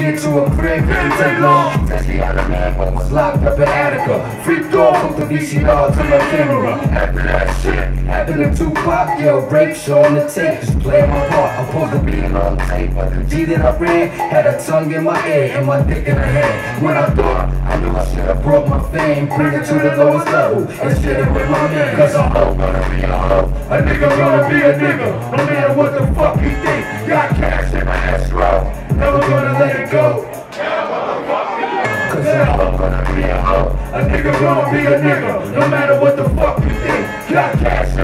get to a crib, didn't take long. Cause the other man was locked up in Attica. Freaked off from the VC dog to the camera. After that shit, happened to Tupac, yo, break show on the tape. Just play my part, I'm supposed to be on tape. But the G that I ran had a tongue in my ear and my dick in the head. When I thought I knew I should have broke my fame, bring it to the lowest level, and shit it with my man. Cause I'm hoe gonna be a hoe. A nigga gonna be a nigga, no matter what the fuck you think. Got cash in my escrow, never gonna it go. Cause hoe gonna be a hoe. A nigga gonna be a nigga, no matter what the fuck you think. Got cash